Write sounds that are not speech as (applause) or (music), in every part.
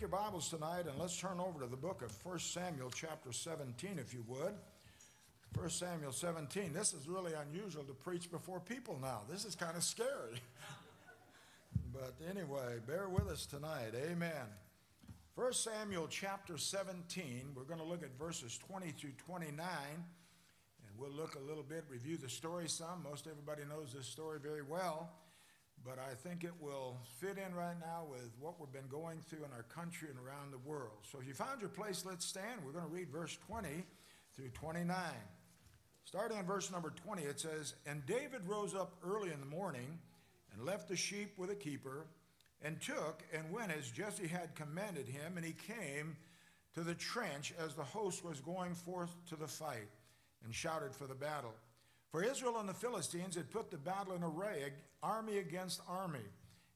your Bibles tonight and let's turn over to the book of 1 Samuel, chapter 17, if you would. 1 Samuel 17. This is really unusual to preach before people now. This is kind of scary. (laughs) but anyway, bear with us tonight. Amen. 1 Samuel chapter 17, we're going to look at verses 20 through 29, and we'll look a little bit, review the story some. Most everybody knows this story very well but I think it will fit in right now with what we've been going through in our country and around the world. So if you found your place, let's stand. We're going to read verse 20 through 29. Starting in verse number 20, it says, And David rose up early in the morning and left the sheep with a keeper and took and went as Jesse had commanded him, and he came to the trench as the host was going forth to the fight and shouted for the battle. For Israel and the Philistines had put the battle in array, army against army.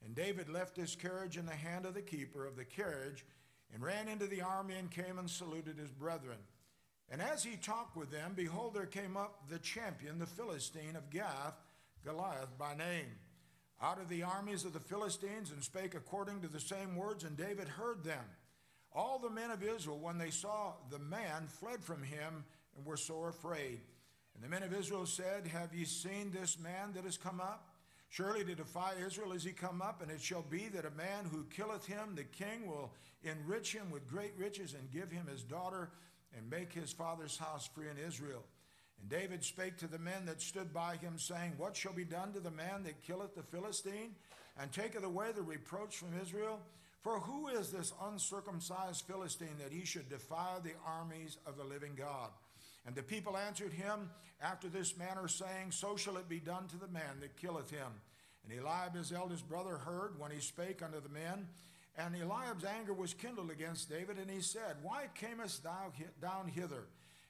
And David left his carriage in the hand of the keeper of the carriage and ran into the army and came and saluted his brethren. And as he talked with them, behold, there came up the champion, the Philistine of Gath, Goliath by name, out of the armies of the Philistines, and spake according to the same words, and David heard them. All the men of Israel, when they saw the man, fled from him and were sore afraid. And the men of Israel said, Have ye seen this man that has come up? Surely to defy Israel is he come up, and it shall be that a man who killeth him, the king, will enrich him with great riches and give him his daughter and make his father's house free in Israel. And David spake to the men that stood by him, saying, What shall be done to the man that killeth the Philistine and taketh away the reproach from Israel? For who is this uncircumcised Philistine that he should defy the armies of the living God? And the people answered him after this manner, saying, So shall it be done to the man that killeth him. And Eliab his eldest brother heard when he spake unto the men. And Eliab's anger was kindled against David, and he said, Why camest thou down hither?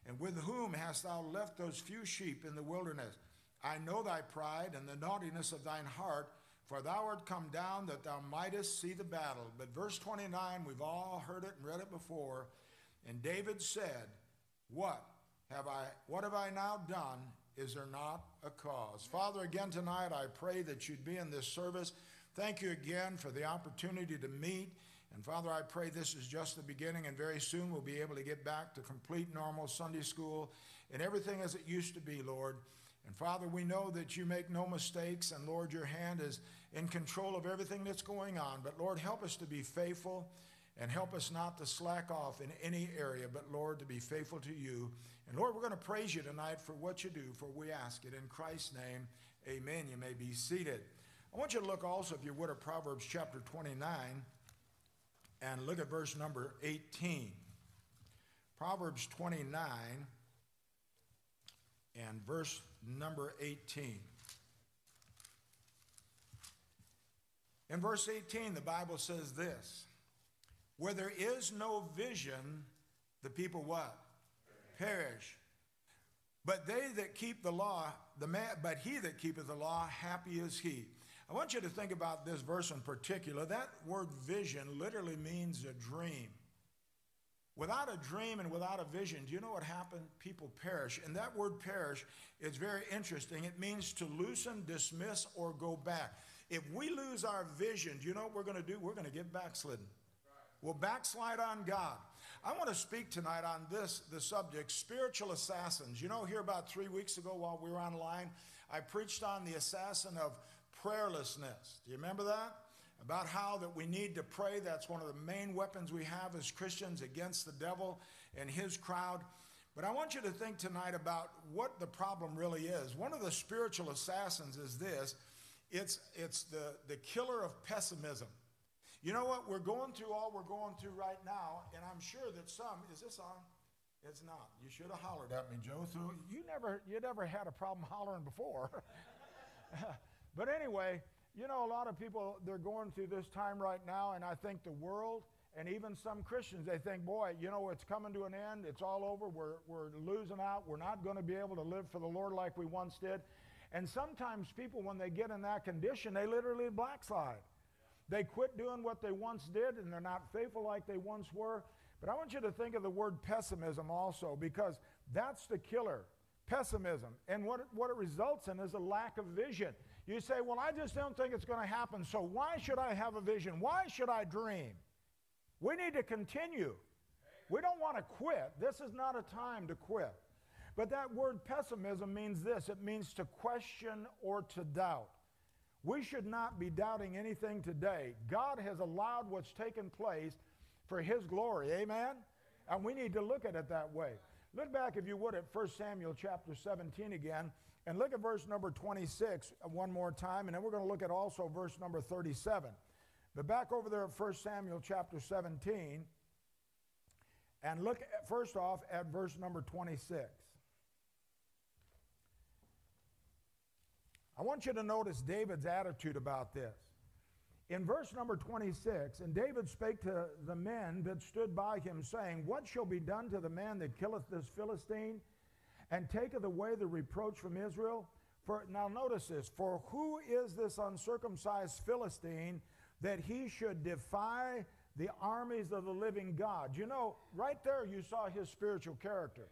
And with whom hast thou left those few sheep in the wilderness? I know thy pride and the naughtiness of thine heart, for thou art come down that thou mightest see the battle. But verse 29, we've all heard it and read it before. And David said, What? Have I, what have I now done? Is there not a cause? Father, again tonight, I pray that you'd be in this service. Thank you again for the opportunity to meet. And Father, I pray this is just the beginning, and very soon we'll be able to get back to complete normal Sunday school and everything as it used to be, Lord. And Father, we know that you make no mistakes, and Lord, your hand is in control of everything that's going on. But Lord, help us to be faithful and help us not to slack off in any area, but Lord, to be faithful to you. And Lord, we're going to praise you tonight for what you do, for we ask it in Christ's name. Amen. You may be seated. I want you to look also, if you would, at Proverbs chapter 29 and look at verse number 18. Proverbs 29 and verse number 18. In verse 18, the Bible says this Where there is no vision, the people what? Perish. But they that keep the law, the man, but he that keepeth the law, happy is he. I want you to think about this verse in particular. That word vision literally means a dream. Without a dream and without a vision, do you know what happened? People perish. And that word perish is very interesting. It means to loosen, dismiss, or go back. If we lose our vision, do you know what we're going to do? We're going to get backslidden. We'll backslide on God. I want to speak tonight on this, the subject, spiritual assassins. You know, here about three weeks ago while we were online, I preached on the assassin of prayerlessness. Do you remember that? About how that we need to pray. That's one of the main weapons we have as Christians against the devil and his crowd. But I want you to think tonight about what the problem really is. One of the spiritual assassins is this it's, it's the, the killer of pessimism. You know what? We're going through all we're going through right now, and I'm sure that some is this on? It's not. You should have hollered at me, Joe. Through you never you never had a problem hollering before. (laughs) but anyway, you know, a lot of people they're going through this time right now, and I think the world and even some Christians, they think, boy, you know, it's coming to an end. It's all over. We're, we're losing out. We're not going to be able to live for the Lord like we once did. And sometimes people, when they get in that condition, they literally backslide. They quit doing what they once did and they're not faithful like they once were. But I want you to think of the word pessimism also because that's the killer pessimism. And what it, what it results in is a lack of vision. You say, Well, I just don't think it's going to happen, so why should I have a vision? Why should I dream? We need to continue. We don't want to quit. This is not a time to quit. But that word pessimism means this it means to question or to doubt. We should not be doubting anything today. God has allowed what's taken place for His glory. Amen? And we need to look at it that way. Look back, if you would, at 1 Samuel chapter 17 again, and look at verse number 26 one more time, and then we're going to look at also verse number 37. But back over there at 1 Samuel chapter 17, and look at, first off at verse number 26. I want you to notice David's attitude about this. In verse number 26, and David spake to the men that stood by him, saying, What shall be done to the man that killeth this Philistine, and taketh away the reproach from Israel? For now notice this, for who is this uncircumcised Philistine that he should defy the armies of the living God? You know, right there you saw his spiritual character.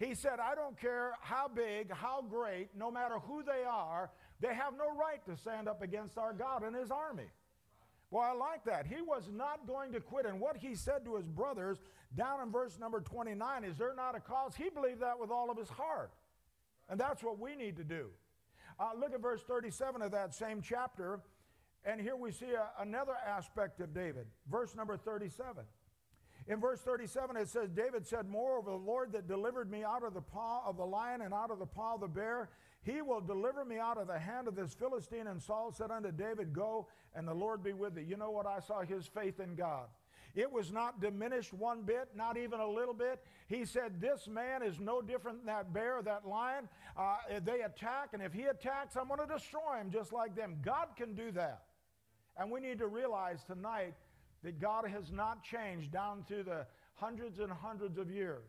He said, I don't care how big, how great, no matter who they are, they have no right to stand up against our God and his army. Well, I like that. He was not going to quit. And what he said to his brothers down in verse number 29 is there not a cause? He believed that with all of his heart. And that's what we need to do. Uh, look at verse 37 of that same chapter. And here we see a, another aspect of David. Verse number 37. In verse 37, it says, David said, Moreover, the Lord that delivered me out of the paw of the lion and out of the paw of the bear, he will deliver me out of the hand of this Philistine. And Saul said unto David, Go, and the Lord be with thee. You know what? I saw his faith in God. It was not diminished one bit, not even a little bit. He said, This man is no different than that bear, that lion. Uh, they attack, and if he attacks, I'm going to destroy him just like them. God can do that. And we need to realize tonight that God has not changed down through the hundreds and hundreds of years.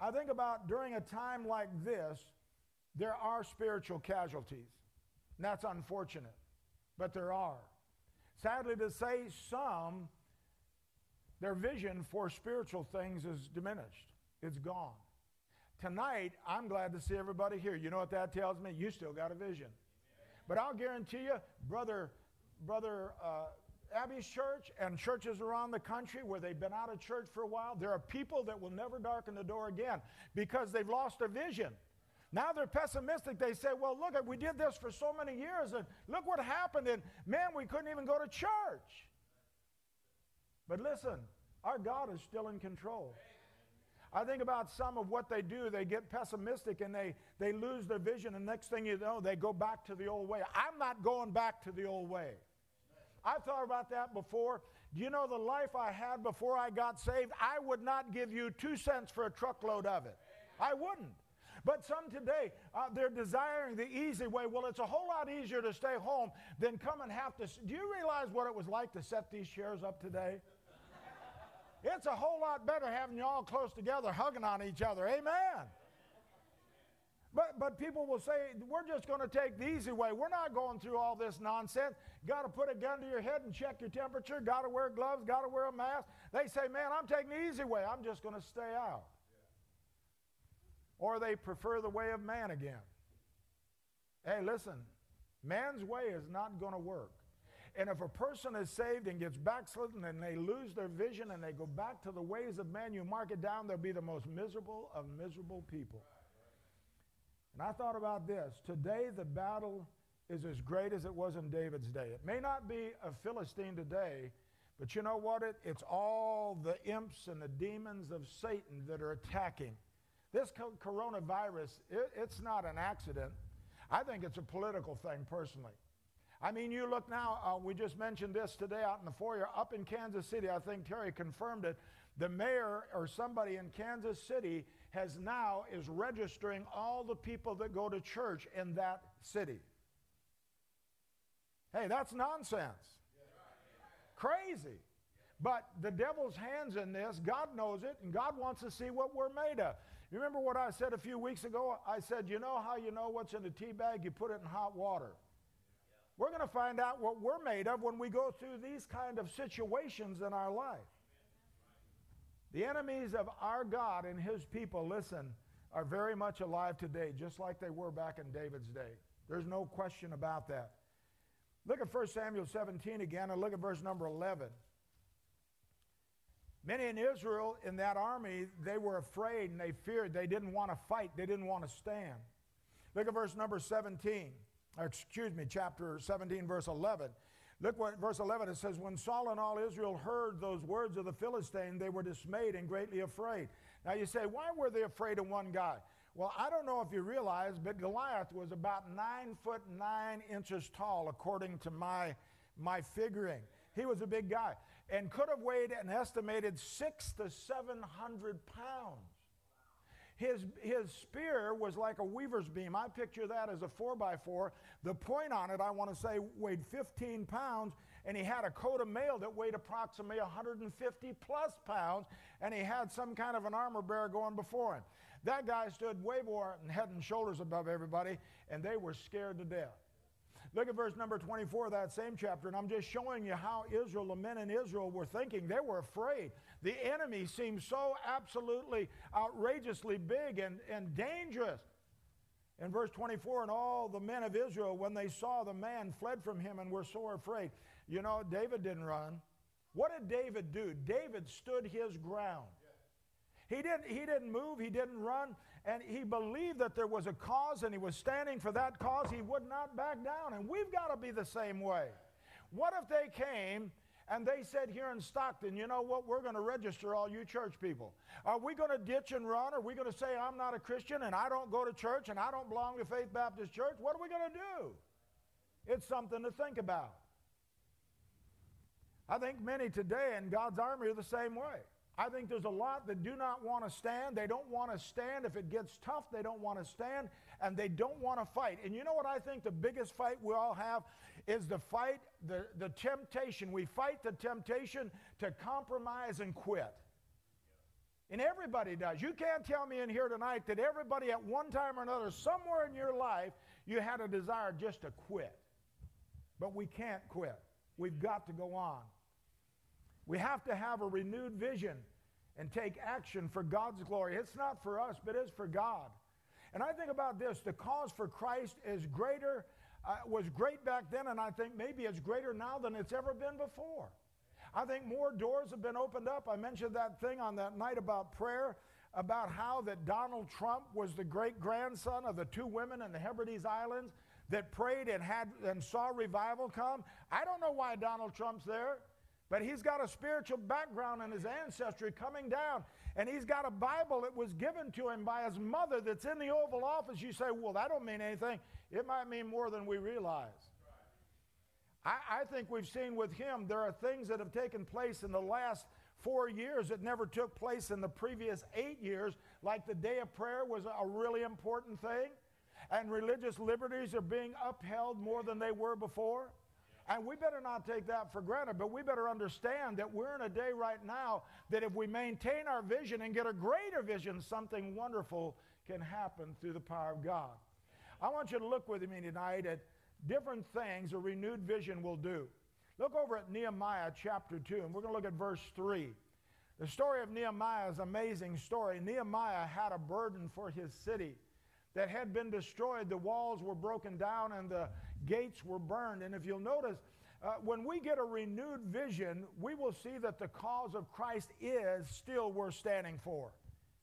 I think about during a time like this, there are spiritual casualties. And that's unfortunate, but there are. Sadly to say, some, their vision for spiritual things is diminished, it's gone. Tonight, I'm glad to see everybody here. You know what that tells me? You still got a vision. But I'll guarantee you, brother, brother uh, Abby's church and churches around the country where they've been out of church for a while, there are people that will never darken the door again because they've lost their vision. Now they're pessimistic. They say, well, look, we did this for so many years, and look what happened, and man, we couldn't even go to church. But listen, our God is still in control. I think about some of what they do. They get pessimistic and they, they lose their vision, and next thing you know, they go back to the old way. I'm not going back to the old way. I've thought about that before. Do you know the life I had before I got saved? I would not give you two cents for a truckload of it. I wouldn't. But some today, uh, they're desiring the easy way. Well, it's a whole lot easier to stay home than come and have to. Do you realize what it was like to set these chairs up today? It's a whole lot better having you all close together, hugging on each other. Amen. But, but people will say, we're just going to take the easy way. We're not going through all this nonsense. Got to put a gun to your head and check your temperature. Got to wear gloves. Got to wear a mask. They say, man, I'm taking the easy way. I'm just going to stay out or they prefer the way of man again. Hey, listen, man's way is not going to work. And if a person is saved and gets backslidden and they lose their vision and they go back to the ways of man, you mark it down, they'll be the most miserable of miserable people. And I thought about this. Today, the battle is as great as it was in David's day. It may not be a Philistine today, but you know what? It, it's all the imps and the demons of Satan that are attacking this coronavirus, it, it's not an accident. I think it's a political thing personally. I mean, you look now, uh, we just mentioned this today out in the foyer, up in Kansas City, I think Terry confirmed it. The mayor or somebody in Kansas City has now is registering all the people that go to church in that city. Hey, that's nonsense. Crazy. But the devil's hands in this, God knows it, and God wants to see what we're made of. You remember what I said a few weeks ago? I said, you know how you know what's in a tea bag? You put it in hot water. We're going to find out what we're made of when we go through these kind of situations in our life. The enemies of our God and his people, listen, are very much alive today, just like they were back in David's day. There's no question about that. Look at 1 Samuel 17 again and look at verse number 11. Many in Israel, in that army, they were afraid and they feared. They didn't want to fight, they didn't want to stand. Look at verse number 17, or excuse me, chapter 17, verse 11. Look what verse 11 it says, When Saul and all Israel heard those words of the Philistine, they were dismayed and greatly afraid. Now you say, why were they afraid of one guy? Well, I don't know if you realize, but Goliath was about nine foot nine inches tall, according to my, my figuring. He was a big guy and could have weighed an estimated six to seven hundred pounds. His, his spear was like a weaver's beam. I picture that as a four by four. The point on it, I want to say, weighed 15 pounds, and he had a coat of mail that weighed approximately 150 plus pounds, and he had some kind of an armor bearer going before him. That guy stood way more head and shoulders above everybody, and they were scared to death. Look at verse number 24 of that same chapter, and I'm just showing you how Israel, the men in Israel, were thinking. They were afraid. The enemy seemed so absolutely outrageously big and, and dangerous. In verse 24, and all the men of Israel, when they saw the man, fled from him and were sore afraid. You know, David didn't run. What did David do? David stood his ground. He didn't, he didn't move, he didn't run, and he believed that there was a cause and he was standing for that cause. He would not back down. And we've got to be the same way. What if they came and they said here in Stockton, you know what, we're going to register all you church people. Are we going to ditch and run? Are we going to say I'm not a Christian and I don't go to church and I don't belong to Faith Baptist Church? What are we going to do? It's something to think about. I think many today in God's army are the same way. I think there's a lot that do not want to stand. They don't want to stand. If it gets tough, they don't want to stand and they don't want to fight. And you know what I think the biggest fight we all have is the fight, the, the temptation. We fight the temptation to compromise and quit. And everybody does. You can't tell me in here tonight that everybody at one time or another, somewhere in your life, you had a desire just to quit. But we can't quit. We've got to go on. We have to have a renewed vision and take action for God's glory. It's not for us, but it's for God. And I think about this the cause for Christ is greater, uh, was great back then, and I think maybe it's greater now than it's ever been before. I think more doors have been opened up. I mentioned that thing on that night about prayer, about how that Donald Trump was the great grandson of the two women in the Hebrides Islands that prayed and had and saw revival come. I don't know why Donald Trump's there. But he's got a spiritual background in his ancestry coming down. And he's got a Bible that was given to him by his mother that's in the Oval Office. You say, well, that don't mean anything. It might mean more than we realize. I, I think we've seen with him there are things that have taken place in the last four years that never took place in the previous eight years, like the day of prayer was a really important thing. And religious liberties are being upheld more than they were before. And we better not take that for granted, but we better understand that we're in a day right now that if we maintain our vision and get a greater vision, something wonderful can happen through the power of God. I want you to look with me tonight at different things a renewed vision will do. Look over at Nehemiah chapter 2, and we're going to look at verse 3. The story of Nehemiah is an amazing story. Nehemiah had a burden for his city that had been destroyed. The walls were broken down and the gates were burned. And if you'll notice, uh, when we get a renewed vision, we will see that the cause of Christ is still worth standing for.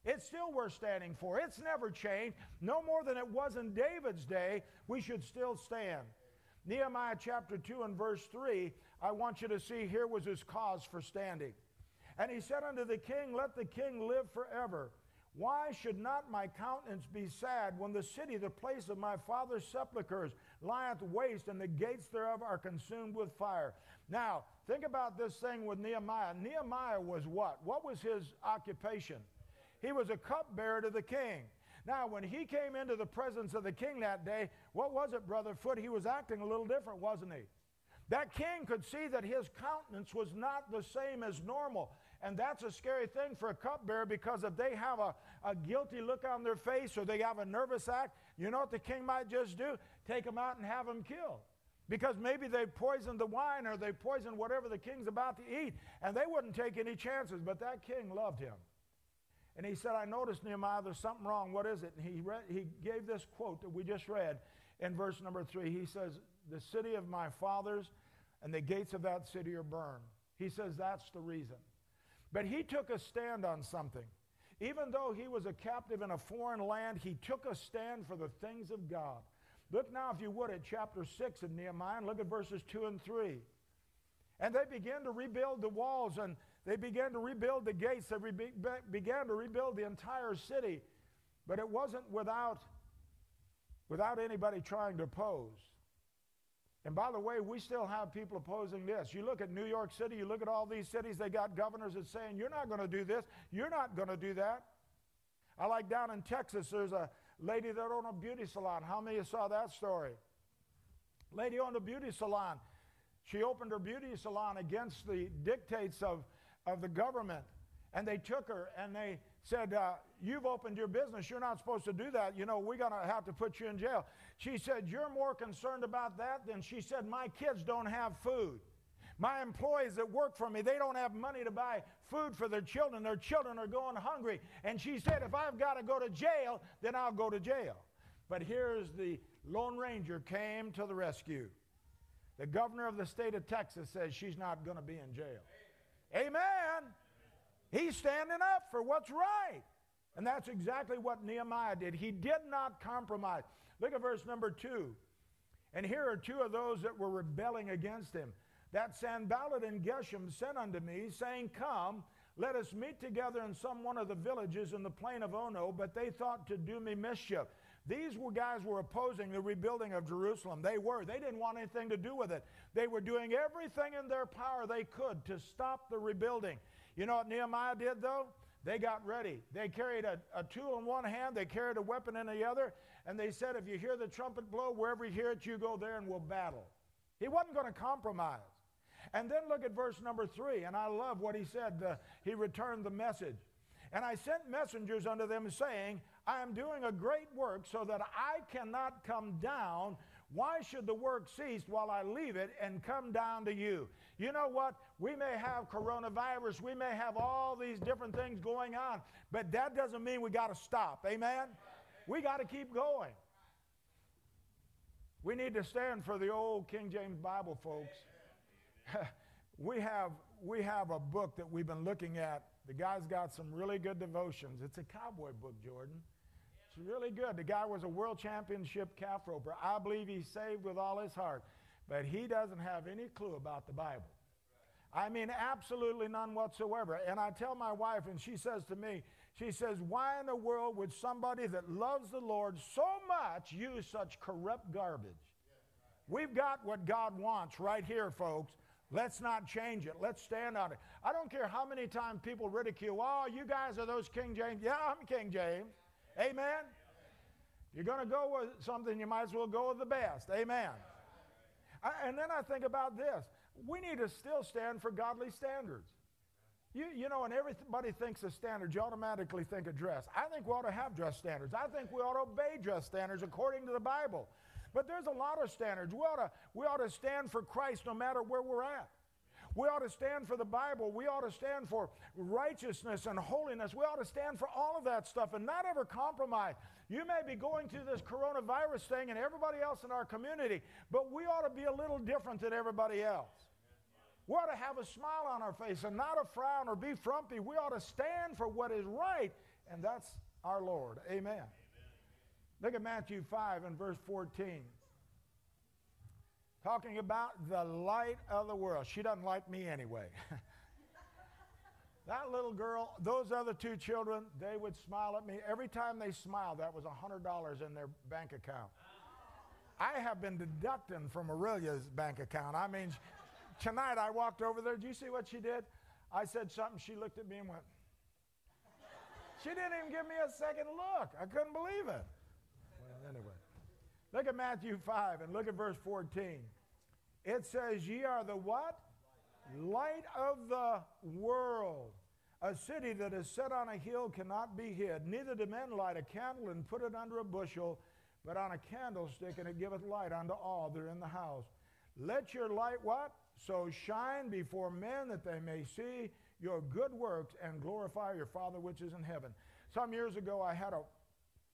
It's still worth standing for. It's never changed. No more than it was in David's day, we should still stand. Nehemiah chapter 2 and verse 3, I want you to see here was his cause for standing. And he said unto the king, Let the king live forever. Why should not my countenance be sad when the city, the place of my father's sepulchres, lieth waste, and the gates thereof are consumed with fire? Now, think about this thing with Nehemiah. Nehemiah was what? What was his occupation? He was a cupbearer to the king. Now, when he came into the presence of the king that day, what was it, Brother Foot? He was acting a little different, wasn't he? That king could see that his countenance was not the same as normal. And that's a scary thing for a cupbearer because if they have a, a guilty look on their face or they have a nervous act, you know what the king might just do? Take them out and have them killed. Because maybe they poisoned the wine or they poisoned whatever the king's about to eat, and they wouldn't take any chances. But that king loved him. And he said, I noticed, Nehemiah, there's something wrong. What is it? And he, read, he gave this quote that we just read in verse number three. He says, The city of my fathers and the gates of that city are burned. He says, That's the reason. But he took a stand on something. Even though he was a captive in a foreign land, he took a stand for the things of God. Look now, if you would, at chapter 6 of Nehemiah and look at verses 2 and 3. And they began to rebuild the walls and they began to rebuild the gates. They re- began to rebuild the entire city. But it wasn't without, without anybody trying to oppose. And by the way, we still have people opposing this. You look at New York City, you look at all these cities, they got governors that saying, You're not going to do this, you're not going to do that. I like down in Texas, there's a lady that owned a beauty salon. How many saw that story? Lady owned a beauty salon. She opened her beauty salon against the dictates of, of the government. And they took her and they said, uh, You've opened your business. You're not supposed to do that. You know, we're going to have to put you in jail. She said, You're more concerned about that than she said, My kids don't have food. My employees that work for me, they don't have money to buy food for their children. Their children are going hungry. And she said, If I've got to go to jail, then I'll go to jail. But here's the Lone Ranger came to the rescue. The governor of the state of Texas says she's not going to be in jail. Amen. He's standing up for what's right. And that's exactly what Nehemiah did. He did not compromise. Look at verse number two. And here are two of those that were rebelling against him. That Sanballat and Geshem sent unto me, saying, Come, let us meet together in some one of the villages in the plain of Ono, but they thought to do me mischief. These were guys were opposing the rebuilding of Jerusalem. They were. They didn't want anything to do with it. They were doing everything in their power they could to stop the rebuilding. You know what Nehemiah did, though? They got ready. They carried a, a tool in one hand, they carried a weapon in the other, and they said, If you hear the trumpet blow, wherever you hear it, you go there and we'll battle. He wasn't going to compromise. And then look at verse number three, and I love what he said. Uh, he returned the message. And I sent messengers unto them saying, I am doing a great work so that I cannot come down. Why should the work cease while I leave it and come down to you? You know what? We may have coronavirus, we may have all these different things going on, but that doesn't mean we got to stop. Amen? We got to keep going. We need to stand for the old King James Bible, folks. (laughs) we have we have a book that we've been looking at. The guy's got some really good devotions. It's a cowboy book, Jordan. It's really good. The guy was a world championship calf roper. I believe he's saved with all his heart, but he doesn't have any clue about the Bible. I mean, absolutely none whatsoever. And I tell my wife, and she says to me, she says, Why in the world would somebody that loves the Lord so much use such corrupt garbage? We've got what God wants right here, folks. Let's not change it. Let's stand on it. I don't care how many times people ridicule, oh, you guys are those King James. Yeah, I'm King James. Amen. You're going to go with something, you might as well go with the best. Amen. I, and then I think about this. We need to still stand for godly standards. You, you know, and everybody thinks of standards, you automatically think of dress. I think we ought to have dress standards. I think we ought to obey dress standards according to the Bible. But there's a lot of standards. We ought to, we ought to stand for Christ no matter where we're at. We ought to stand for the Bible. We ought to stand for righteousness and holiness. We ought to stand for all of that stuff and not ever compromise. You may be going through this coronavirus thing and everybody else in our community, but we ought to be a little different than everybody else. We ought to have a smile on our face and not a frown or be frumpy. We ought to stand for what is right, and that's our Lord. Amen. Look at Matthew 5 and verse 14. Talking about the light of the world. She doesn't like me anyway. (laughs) that little girl, those other two children, they would smile at me. Every time they smiled, that was $100 in their bank account. I have been deducting from Aurelia's bank account. I mean, tonight I walked over there. Do you see what she did? I said something. She looked at me and went, (laughs) She didn't even give me a second look. I couldn't believe it anyway. Look at Matthew 5 and look at verse 14. It says, Ye are the what? Light of the world. A city that is set on a hill cannot be hid. Neither do men light a candle and put it under a bushel, but on a candlestick, and it giveth light unto all that are in the house. Let your light what? So shine before men that they may see your good works and glorify your Father which is in heaven. Some years ago, I had a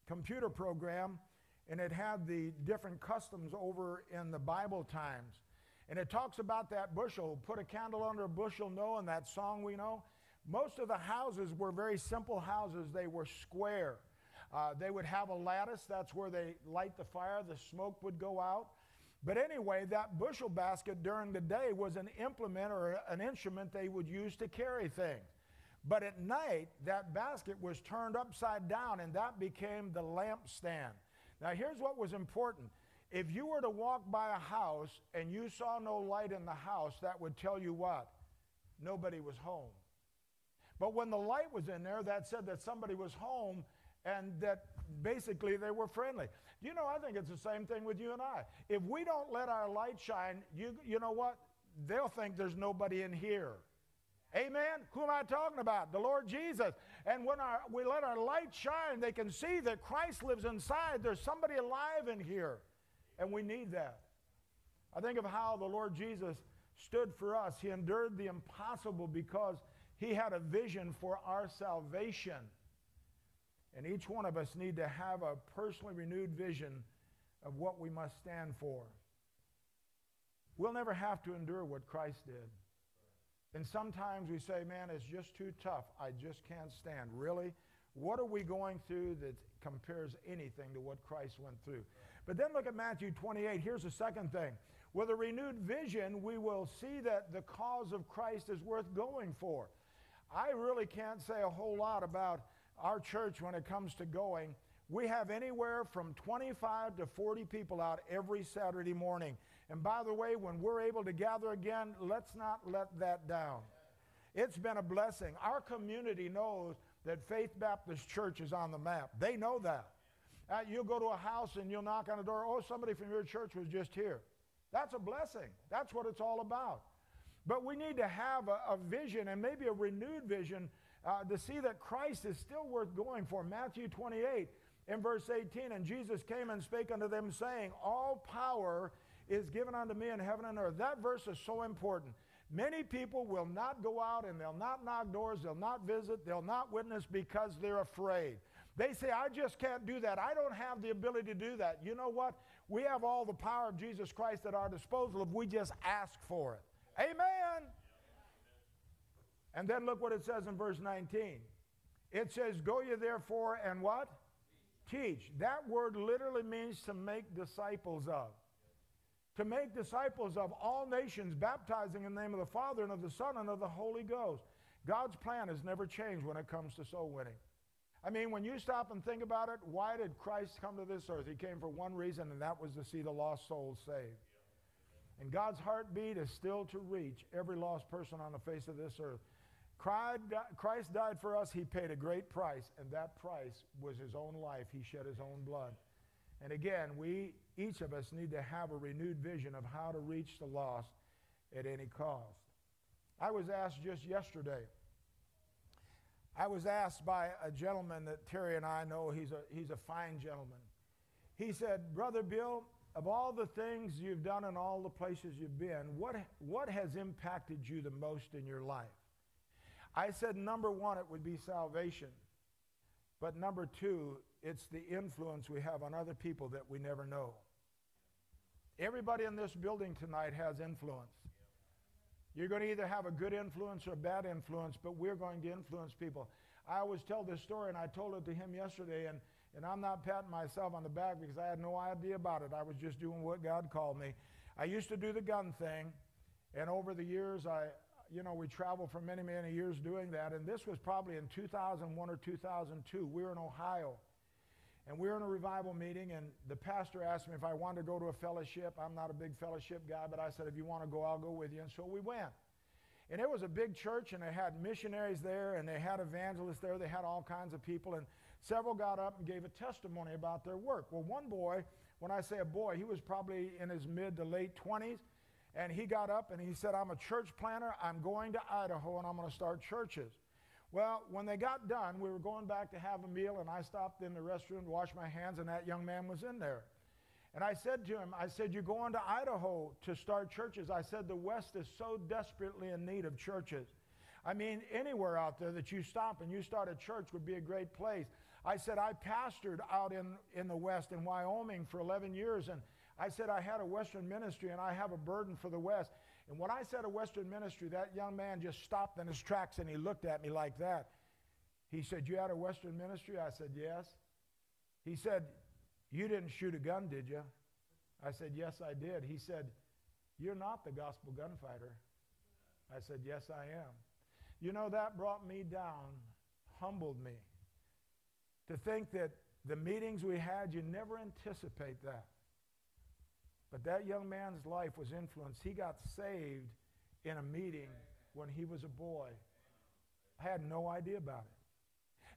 computer program and it had the different customs over in the Bible times. And it talks about that bushel. Put a candle under a bushel, no, and that song we know. Most of the houses were very simple houses, they were square. Uh, they would have a lattice, that's where they light the fire, the smoke would go out. But anyway, that bushel basket during the day was an implement or an instrument they would use to carry things. But at night, that basket was turned upside down and that became the lampstand. Now, here's what was important. If you were to walk by a house and you saw no light in the house, that would tell you what? Nobody was home. But when the light was in there, that said that somebody was home and that basically they were friendly. You know, I think it's the same thing with you and I. If we don't let our light shine, you, you know what? They'll think there's nobody in here. Amen? Who am I talking about? The Lord Jesus. And when our, we let our light shine, they can see that Christ lives inside. There's somebody alive in here. And we need that. I think of how the Lord Jesus stood for us. He endured the impossible because he had a vision for our salvation. And each one of us need to have a personally renewed vision of what we must stand for. We'll never have to endure what Christ did. And sometimes we say, man, it's just too tough. I just can't stand. Really? What are we going through that compares anything to what Christ went through? But then look at Matthew 28. Here's the second thing. With a renewed vision, we will see that the cause of Christ is worth going for. I really can't say a whole lot about our church when it comes to going. We have anywhere from 25 to 40 people out every Saturday morning. And by the way, when we're able to gather again, let's not let that down. It's been a blessing. Our community knows that Faith Baptist Church is on the map. They know that. Uh, you'll go to a house and you'll knock on the door, oh, somebody from your church was just here. That's a blessing. That's what it's all about. But we need to have a, a vision and maybe a renewed vision uh, to see that Christ is still worth going for. Matthew 28 in verse 18, and Jesus came and spake unto them, saying, All power is given unto me in heaven and earth. That verse is so important. Many people will not go out and they'll not knock doors, they'll not visit, they'll not witness because they're afraid. They say, I just can't do that. I don't have the ability to do that. You know what? We have all the power of Jesus Christ at our disposal if we just ask for it. Amen. And then look what it says in verse 19. It says, Go ye therefore and what? Teach. That word literally means to make disciples of. To make disciples of all nations, baptizing in the name of the Father and of the Son and of the Holy Ghost. God's plan has never changed when it comes to soul winning. I mean, when you stop and think about it, why did Christ come to this earth? He came for one reason, and that was to see the lost souls saved. And God's heartbeat is still to reach every lost person on the face of this earth. Christ died for us. He paid a great price, and that price was his own life. He shed his own blood. And again, we, each of us, need to have a renewed vision of how to reach the lost at any cost. I was asked just yesterday, I was asked by a gentleman that Terry and I know, he's a, he's a fine gentleman. He said, Brother Bill, of all the things you've done and all the places you've been, what, what has impacted you the most in your life? I said, number one, it would be salvation. But number two, it's the influence we have on other people that we never know. Everybody in this building tonight has influence. You're going to either have a good influence or a bad influence, but we're going to influence people. I always tell this story, and I told it to him yesterday, and, and I'm not patting myself on the back because I had no idea about it. I was just doing what God called me. I used to do the gun thing, and over the years, I, you know, we traveled for many, many years doing that, and this was probably in 2001 or 2002. We were in Ohio. And we were in a revival meeting, and the pastor asked me if I wanted to go to a fellowship. I'm not a big fellowship guy, but I said, if you want to go, I'll go with you. And so we went. And it was a big church, and they had missionaries there, and they had evangelists there. They had all kinds of people, and several got up and gave a testimony about their work. Well, one boy, when I say a boy, he was probably in his mid to late 20s, and he got up and he said, I'm a church planter. I'm going to Idaho, and I'm going to start churches. Well, when they got done, we were going back to have a meal, and I stopped in the restroom to wash my hands, and that young man was in there. And I said to him, I said, You're going to Idaho to start churches. I said, The West is so desperately in need of churches. I mean, anywhere out there that you stop and you start a church would be a great place. I said, I pastored out in, in the West in Wyoming for 11 years, and I said, I had a Western ministry, and I have a burden for the West. And when I said a Western ministry, that young man just stopped in his tracks and he looked at me like that. He said, You had a Western ministry? I said, Yes. He said, You didn't shoot a gun, did you? I said, Yes, I did. He said, You're not the gospel gunfighter. I said, Yes, I am. You know, that brought me down, humbled me. To think that the meetings we had, you never anticipate that. But that young man's life was influenced. He got saved in a meeting when he was a boy. I had no idea about it.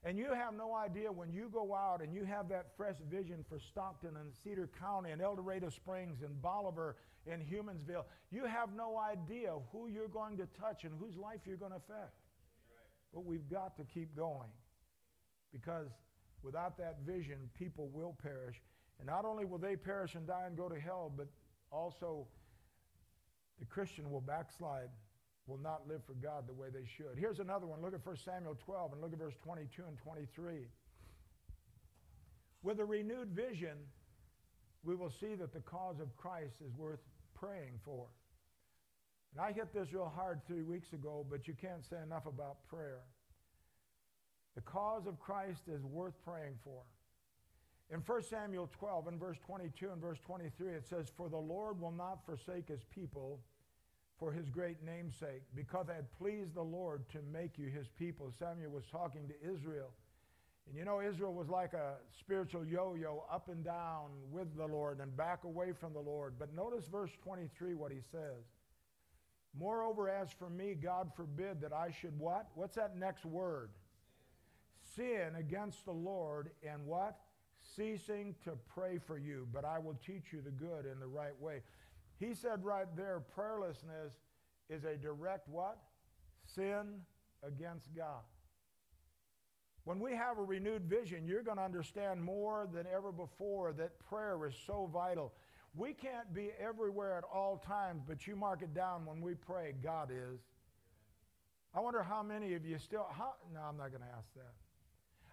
And you have no idea when you go out and you have that fresh vision for Stockton and Cedar County and El Dorado Springs and Bolivar and Humansville, you have no idea who you're going to touch and whose life you're going to affect. But we've got to keep going because without that vision, people will perish. And not only will they perish and die and go to hell, but also the Christian will backslide will not live for God the way they should. Here's another one. Look at 1 Samuel 12 and look at verse 22 and 23. With a renewed vision, we will see that the cause of Christ is worth praying for. And I hit this real hard three weeks ago, but you can't say enough about prayer. The cause of Christ is worth praying for. In 1 Samuel 12 and verse 22 and verse 23, it says, For the Lord will not forsake his people for his great namesake, because it pleased the Lord to make you his people. Samuel was talking to Israel. And you know, Israel was like a spiritual yo yo, up and down with the Lord and back away from the Lord. But notice verse 23 what he says. Moreover, as for me, God forbid that I should what? What's that next word? Sin against the Lord and what? Ceasing to pray for you, but I will teach you the good and the right way. He said right there, prayerlessness is a direct what? Sin against God. When we have a renewed vision, you're going to understand more than ever before that prayer is so vital. We can't be everywhere at all times, but you mark it down when we pray, God is. I wonder how many of you still, how, no, I'm not going to ask that.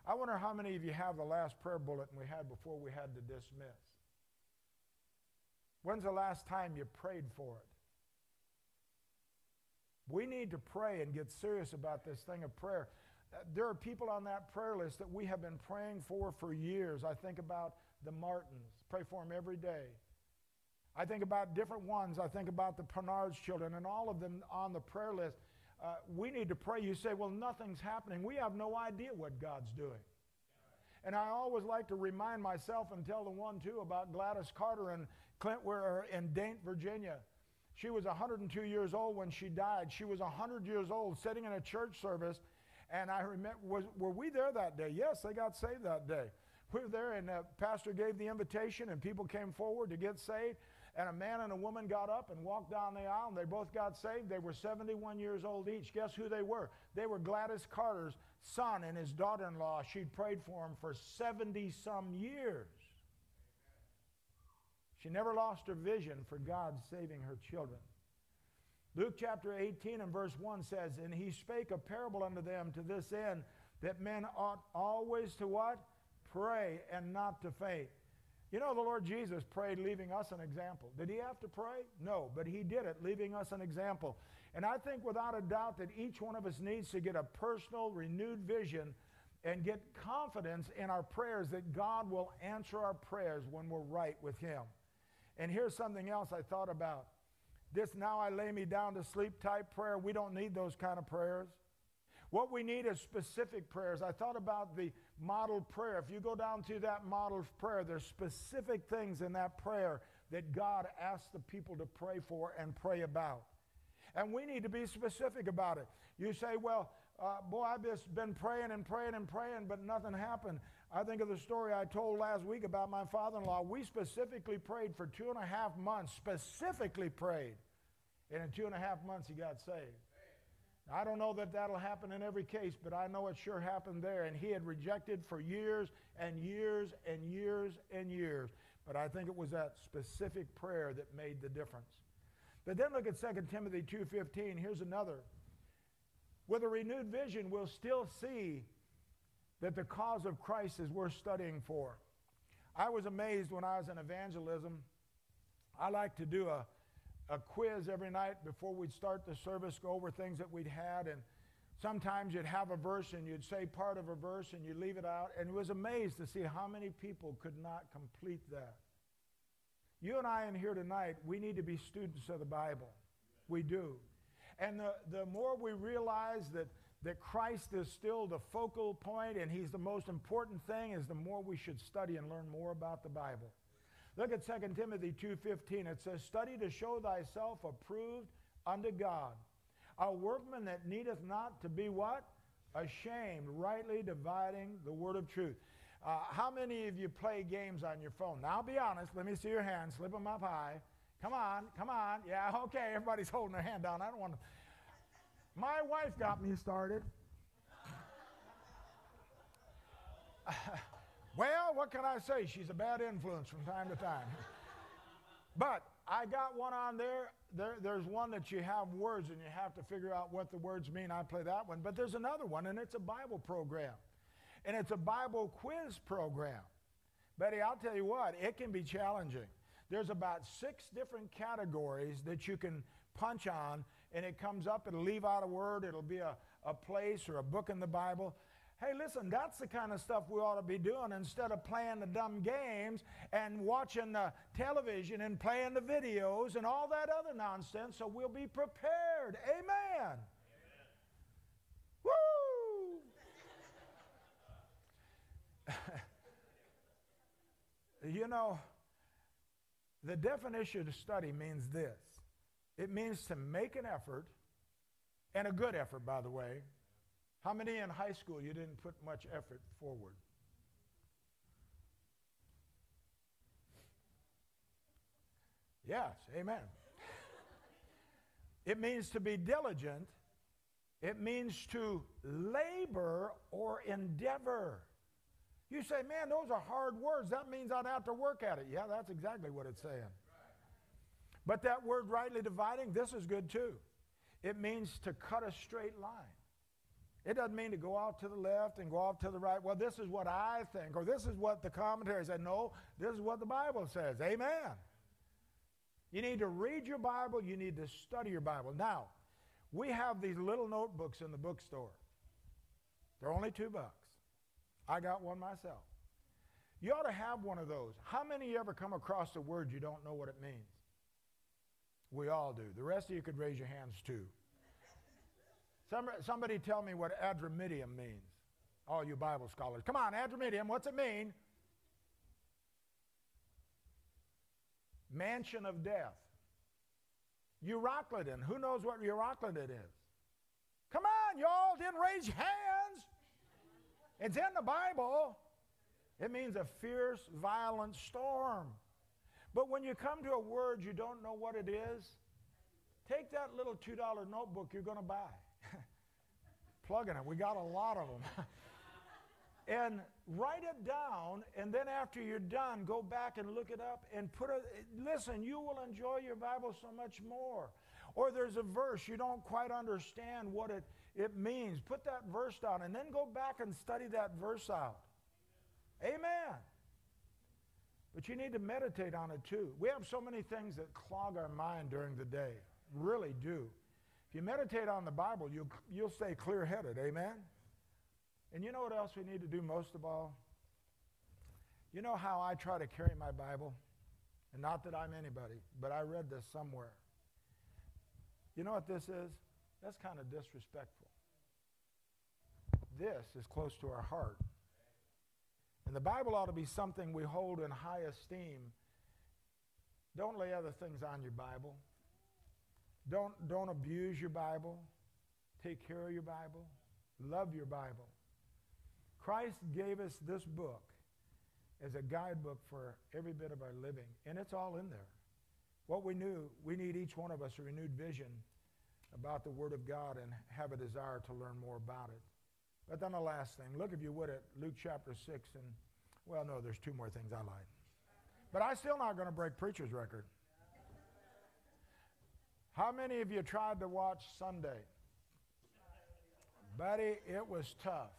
I wonder how many of you have the last prayer bulletin we had before we had to dismiss. When's the last time you prayed for it? We need to pray and get serious about this thing of prayer. Uh, there are people on that prayer list that we have been praying for for years. I think about the Martins, pray for them every day. I think about different ones. I think about the Penard's children and all of them on the prayer list. Uh, we need to pray. You say, well, nothing's happening. We have no idea what God's doing. And I always like to remind myself and tell the one too about Gladys Carter and Clint were in Dayton, Virginia. She was 102 years old when she died. She was 100 years old sitting in a church service. And I remember, was, were we there that day? Yes, they got saved that day. We were there, and the pastor gave the invitation, and people came forward to get saved. And a man and a woman got up and walked down the aisle, and they both got saved. They were 71 years old each. Guess who they were? They were Gladys Carter's son and his daughter in law. She'd prayed for him for 70 some years. She never lost her vision for God saving her children. Luke chapter 18 and verse 1 says, And he spake a parable unto them to this end, that men ought always to what? Pray and not to faint. You know, the Lord Jesus prayed, leaving us an example. Did he have to pray? No, but he did it, leaving us an example. And I think without a doubt that each one of us needs to get a personal, renewed vision and get confidence in our prayers that God will answer our prayers when we're right with him. And here's something else I thought about. This now I lay me down to sleep type prayer, we don't need those kind of prayers. What we need is specific prayers. I thought about the model prayer. If you go down to that model prayer, there's specific things in that prayer that God asks the people to pray for and pray about. And we need to be specific about it. You say, well, uh, boy, I've just been praying and praying and praying, but nothing happened. I think of the story I told last week about my father in law. We specifically prayed for two and a half months, specifically prayed. And in two and a half months, he got saved. I don't know that that'll happen in every case, but I know it sure happened there. And he had rejected for years and years and years and years. But I think it was that specific prayer that made the difference. But then look at 2 Timothy 2.15. Here's another. With a renewed vision, we'll still see that the cause of Christ is worth studying for. I was amazed when I was in evangelism. I like to do a, a quiz every night before we'd start the service, go over things that we'd had. And sometimes you'd have a verse and you'd say part of a verse and you'd leave it out. And was amazed to see how many people could not complete that. You and I in here tonight, we need to be students of the Bible. We do. And the, the more we realize that, that Christ is still the focal point and he's the most important thing, is the more we should study and learn more about the Bible. Look at 2 Timothy 2.15. It says, Study to show thyself approved unto God. A workman that needeth not to be what? Ashamed, rightly dividing the word of truth. Uh, how many of you play games on your phone? Now be honest. Let me see your hands. Slip them up high. Come on, come on. Yeah, (laughs) okay. Everybody's holding their hand down. I don't want to. My wife got me started. (laughs) Well, what can I say? She's a bad influence from time to time. but I got one on there. there. There's one that you have words and you have to figure out what the words mean. I play that one. But there's another one, and it's a Bible program. And it's a Bible quiz program. Betty, I'll tell you what, it can be challenging. There's about six different categories that you can punch on, and it comes up, it'll leave out a word, it'll be a, a place or a book in the Bible. Hey, listen, that's the kind of stuff we ought to be doing instead of playing the dumb games and watching the television and playing the videos and all that other nonsense so we'll be prepared. Amen. Woo! (laughs) you know, the definition of study means this it means to make an effort, and a good effort, by the way, how many in high school you didn't put much effort forward? Yes, amen. it means to be diligent. It means to labor or endeavor. You say, man, those are hard words. That means I'd have to work at it. Yeah, that's exactly what it's saying. But that word rightly dividing, this is good too. It means to cut a straight line. It doesn't mean to go off to the left and go off to the right. Well, this is what I think, or this is what the commentary said. No, this is what the Bible says. Amen. You need to read your Bible, you need to study your Bible. Now, we have these little notebooks in the bookstore. They're only two bucks. I got one myself. You ought to have one of those. How many of you ever come across a word you don't know what it means? We all do. The rest of you could raise your hands too. Somebody tell me what Adramyttium means. All you Bible scholars. Come on, Adramyttium, what's it mean? Mansion of death. Euroclydon. Who knows what Euroclydon is? Come on, y'all didn't raise hands. It's in the Bible. It means a fierce, violent storm. But when you come to a word you don't know what it is, take that little $2 notebook you're going to buy plugging it. We got a lot of them. (laughs) and write it down, and then after you're done, go back and look it up and put a. Listen, you will enjoy your Bible so much more. Or there's a verse you don't quite understand what it, it means. Put that verse down and then go back and study that verse out. Amen. But you need to meditate on it too. We have so many things that clog our mind during the day, really do. If you meditate on the Bible, you'll, you'll stay clear headed. Amen? And you know what else we need to do most of all? You know how I try to carry my Bible? And not that I'm anybody, but I read this somewhere. You know what this is? That's kind of disrespectful. This is close to our heart. And the Bible ought to be something we hold in high esteem. Don't lay other things on your Bible. Don't, don't abuse your Bible. Take care of your Bible. Love your Bible. Christ gave us this book as a guidebook for every bit of our living, and it's all in there. What we knew, we need each one of us a renewed vision about the Word of God and have a desire to learn more about it. But then the last thing, look if you would at Luke chapter 6 and, well, no, there's two more things I lied. But I'm still not going to break preacher's record. How many of you tried to watch Sunday? Buddy, it was tough.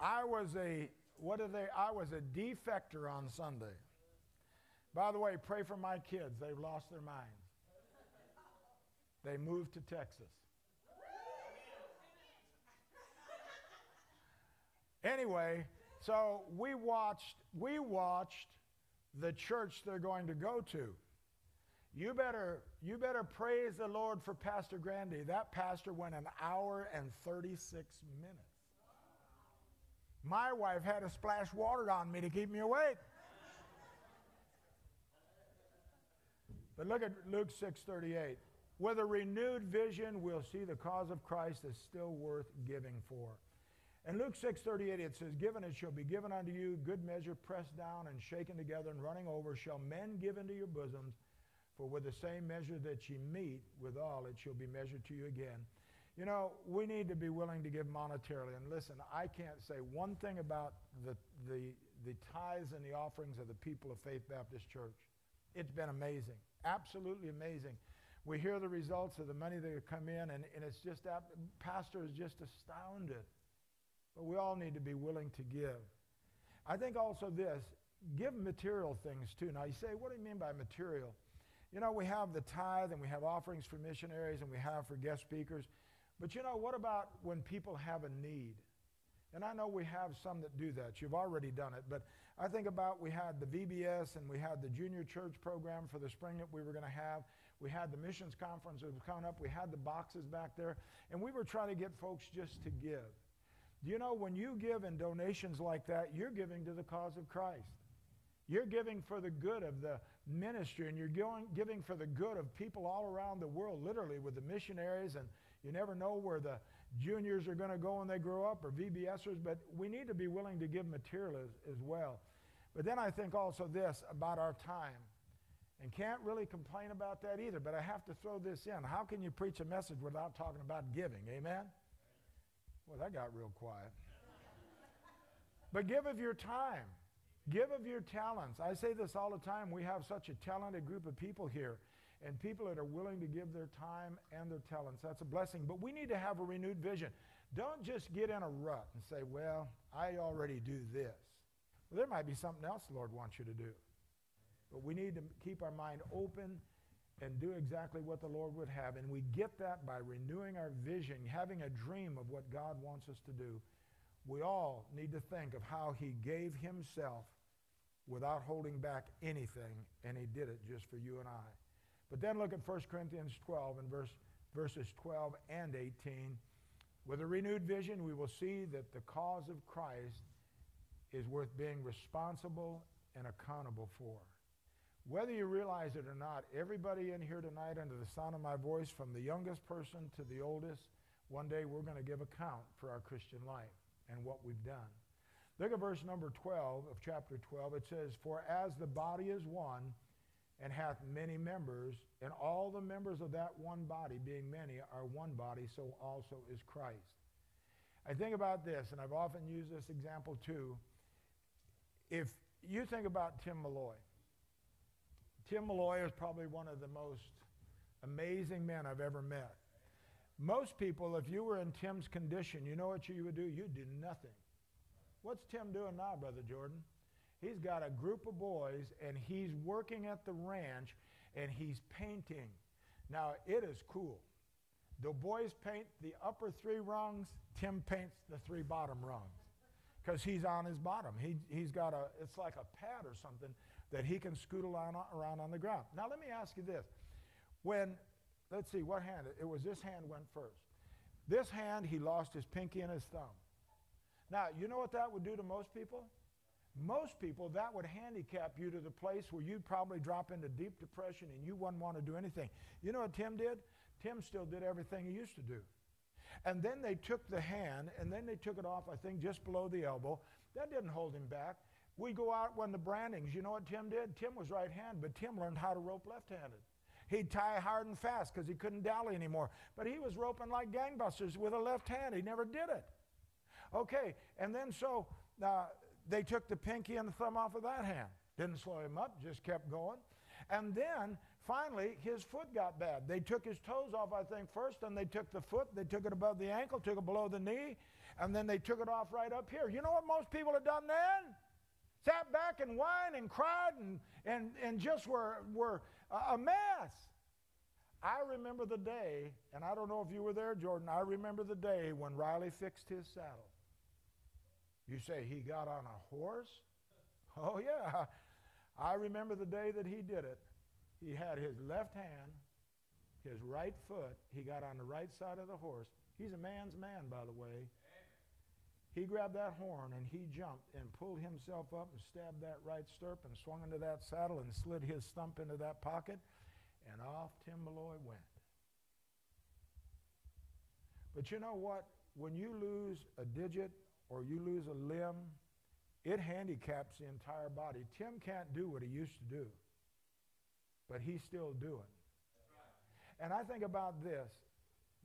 I was a, what are they? I was a defector on Sunday. By the way, pray for my kids. They've lost their minds. They moved to Texas. Anyway, so we watched we watched the church they're going to go to. You better you better praise the Lord for Pastor Grandy. That pastor went an hour and 36 minutes. My wife had to splash water on me to keep me awake. But look at Luke 6:38. With a renewed vision, we'll see the cause of Christ is still worth giving for. In Luke 6:38 it says, "Given it shall be given unto you, good measure, pressed down and shaken together and running over, shall men give into your bosoms. For with the same measure that ye meet withal, it shall be measured to you again." You know, we need to be willing to give monetarily. And listen, I can't say one thing about the, the, the tithes and the offerings of the people of Faith Baptist Church. It's been amazing, absolutely amazing. We hear the results of the money that have come in, and, and it's just, pastor is just astounded. But we all need to be willing to give. I think also this give material things too. Now, you say, what do you mean by material? You know, we have the tithe and we have offerings for missionaries and we have for guest speakers. But you know, what about when people have a need? And I know we have some that do that. You've already done it. But I think about we had the VBS and we had the junior church program for the spring that we were going to have. We had the missions conference that was coming up. We had the boxes back there. And we were trying to get folks just to give. Do you know when you give in donations like that, you're giving to the cause of Christ. You're giving for the good of the ministry and you're going, giving for the good of people all around the world, literally with the missionaries. And you never know where the juniors are going to go when they grow up or VBSers, but we need to be willing to give material as, as well. But then I think also this about our time. And can't really complain about that either, but I have to throw this in. How can you preach a message without talking about giving? Amen? Well, that got real quiet. but give of your time. Give of your talents. I say this all the time. We have such a talented group of people here and people that are willing to give their time and their talents. That's a blessing. But we need to have a renewed vision. Don't just get in a rut and say, well, I already do this. Well, there might be something else the Lord wants you to do. But we need to keep our mind open and do exactly what the Lord would have. And we get that by renewing our vision, having a dream of what God wants us to do. We all need to think of how he gave himself without holding back anything, and he did it just for you and I. But then look at 1 Corinthians 12 and verse, verses 12 and 18. With a renewed vision, we will see that the cause of Christ is worth being responsible and accountable for. Whether you realize it or not, everybody in here tonight, under the sound of my voice, from the youngest person to the oldest, one day we're going to give account for our Christian life and what we've done. Look at verse number 12 of chapter 12. It says, For as the body is one and hath many members, and all the members of that one body, being many, are one body, so also is Christ. I think about this, and I've often used this example too. If you think about Tim Malloy, Tim Malloy is probably one of the most amazing men I've ever met. Most people, if you were in Tim's condition, you know what you would do? You'd do nothing. What's Tim doing now, Brother Jordan? He's got a group of boys and he's working at the ranch and he's painting. Now, it is cool. The boys paint the upper three rungs, Tim paints the three bottom rungs because he's on his bottom. He, he's got a, it's like a pad or something that he can scoot around, around on the ground. Now, let me ask you this. When, let's see, what hand? It was this hand went first. This hand, he lost his pinky and his thumb. Now, you know what that would do to most people? Most people, that would handicap you to the place where you'd probably drop into deep depression and you wouldn't want to do anything. You know what Tim did? Tim still did everything he used to do. And then they took the hand and then they took it off, I think, just below the elbow. That didn't hold him back. We go out when the brandings, you know what Tim did? Tim was right hand, but Tim learned how to rope left handed. He'd tie hard and fast because he couldn't dally anymore. But he was roping like gangbusters with a left hand. He never did it. Okay, and then so uh, they took the pinky and the thumb off of that hand. Didn't slow him up, just kept going. And then finally, his foot got bad. They took his toes off, I think, first, and they took the foot, they took it above the ankle, took it below the knee, and then they took it off right up here. You know what most people have done then? Sat back and whined and cried and, and, and just were, were a mess. I remember the day, and I don't know if you were there, Jordan, I remember the day when Riley fixed his saddle. You say he got on a horse? Oh, yeah. I remember the day that he did it. He had his left hand, his right foot, he got on the right side of the horse. He's a man's man, by the way. He grabbed that horn and he jumped and pulled himself up and stabbed that right stirrup and swung into that saddle and slid his stump into that pocket, and off Tim Malloy went. But you know what? When you lose a digit or you lose a limb, it handicaps the entire body. Tim can't do what he used to do, but he's still doing. And I think about this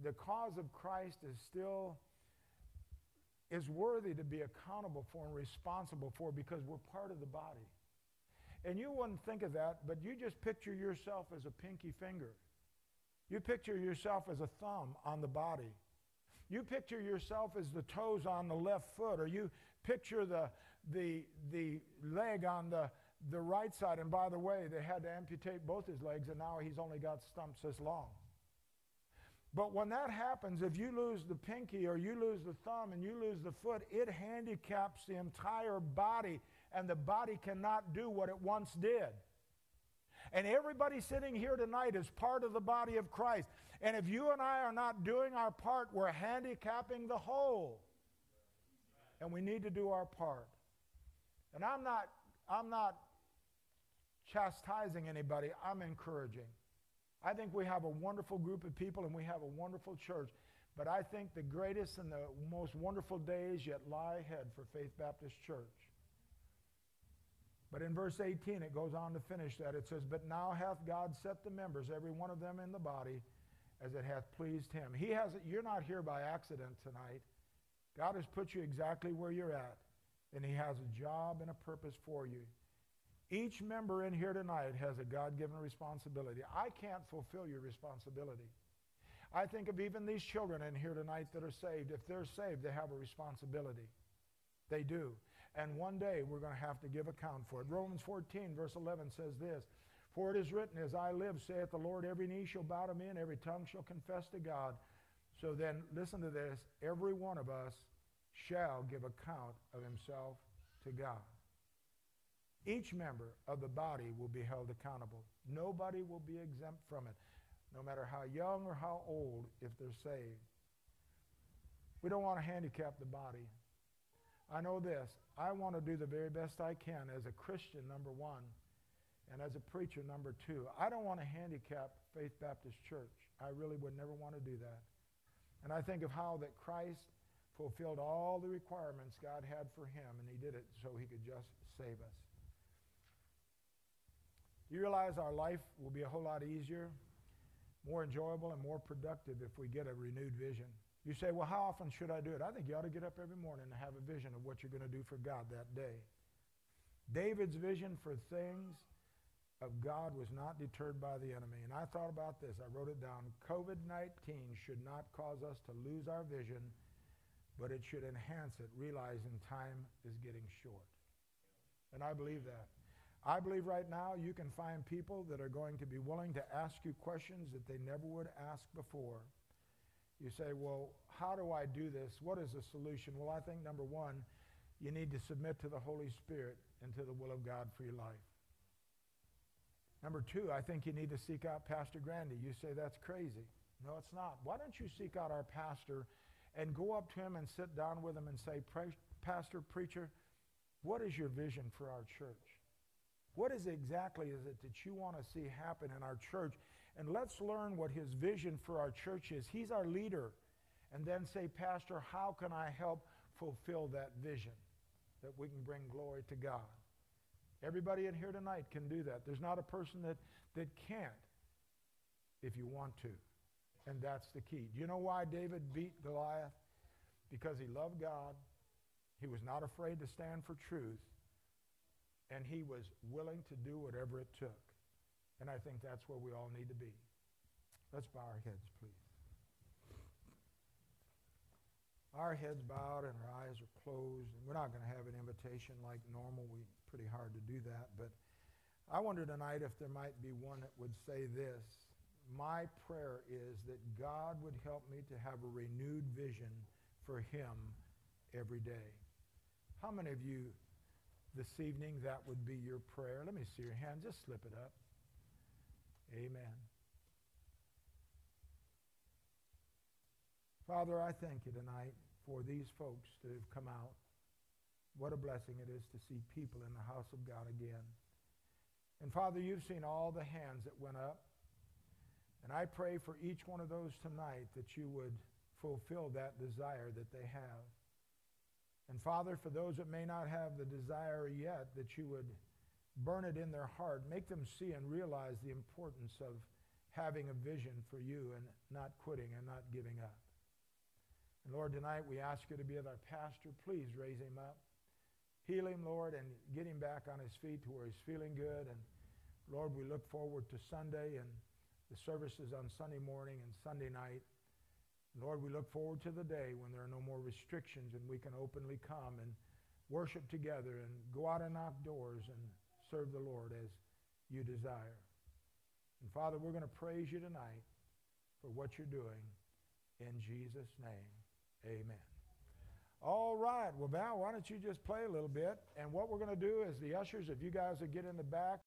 the cause of Christ is still is worthy to be accountable for and responsible for because we're part of the body. And you wouldn't think of that, but you just picture yourself as a pinky finger. You picture yourself as a thumb on the body. You picture yourself as the toes on the left foot, or you picture the, the, the leg on the, the right side. And by the way, they had to amputate both his legs, and now he's only got stumps this long. But when that happens, if you lose the pinky or you lose the thumb and you lose the foot, it handicaps the entire body, and the body cannot do what it once did. And everybody sitting here tonight is part of the body of Christ. And if you and I are not doing our part, we're handicapping the whole. And we need to do our part. And I'm not, I'm not chastising anybody, I'm encouraging. I think we have a wonderful group of people and we have a wonderful church. But I think the greatest and the most wonderful days yet lie ahead for Faith Baptist Church. But in verse 18, it goes on to finish that. It says, But now hath God set the members, every one of them in the body, as it hath pleased him. He has you're not here by accident tonight. God has put you exactly where you're at, and he has a job and a purpose for you. Each member in here tonight has a God given responsibility. I can't fulfill your responsibility. I think of even these children in here tonight that are saved. If they're saved, they have a responsibility. They do. And one day we're going to have to give account for it. Romans 14, verse 11 says this For it is written, As I live, saith the Lord, every knee shall bow to me, and every tongue shall confess to God. So then, listen to this every one of us shall give account of himself to God. Each member of the body will be held accountable. Nobody will be exempt from it, no matter how young or how old, if they're saved. We don't want to handicap the body. I know this. I want to do the very best I can as a Christian, number one, and as a preacher, number two. I don't want to handicap Faith Baptist Church. I really would never want to do that. And I think of how that Christ fulfilled all the requirements God had for him, and he did it so he could just save us. Do You realize our life will be a whole lot easier, more enjoyable, and more productive if we get a renewed vision. You say, well, how often should I do it? I think you ought to get up every morning and have a vision of what you're going to do for God that day. David's vision for things of God was not deterred by the enemy. And I thought about this. I wrote it down. COVID 19 should not cause us to lose our vision, but it should enhance it, realizing time is getting short. And I believe that. I believe right now you can find people that are going to be willing to ask you questions that they never would ask before. You say, well, how do I do this? What is the solution? Well, I think number one, you need to submit to the Holy Spirit and to the will of God for your life. Number two, I think you need to seek out Pastor Grandy. You say that's crazy. No, it's not. Why don't you seek out our pastor and go up to him and sit down with him and say, Pastor, preacher, what is your vision for our church? What is exactly is it that you want to see happen in our church? And let's learn what his vision for our church is. He's our leader. And then say, Pastor, how can I help fulfill that vision that we can bring glory to God? Everybody in here tonight can do that. There's not a person that, that can't if you want to. And that's the key. Do you know why David beat Goliath? Because he loved God. He was not afraid to stand for truth and he was willing to do whatever it took. And I think that's where we all need to be. Let's bow our heads, please. Our heads bowed and our eyes are closed, and we're not going to have an invitation like normal. We pretty hard to do that, but I wonder tonight if there might be one that would say this. my prayer is that God would help me to have a renewed vision for Him every day. How many of you this evening that would be your prayer? Let me see your hand. Just slip it up. Amen. Father, I thank you tonight for these folks that have come out. What a blessing it is to see people in the house of God again. And Father, you've seen all the hands that went up. And I pray for each one of those tonight that you would fulfill that desire that they have. And Father, for those that may not have the desire yet, that you would burn it in their heart, make them see and realize the importance of having a vision for you and not quitting and not giving up. And Lord, tonight we ask you to be with our pastor. Please raise him up. Heal him, Lord, and get him back on his feet to where he's feeling good. And Lord, we look forward to Sunday and the services on Sunday morning and Sunday night. Lord, we look forward to the day when there are no more restrictions and we can openly come and worship together and go out and knock doors and serve the Lord as you desire. And Father, we're going to praise you tonight for what you're doing. In Jesus' name, amen. All right. Well, Val, why don't you just play a little bit? And what we're going to do is the ushers, if you guys will get in the back,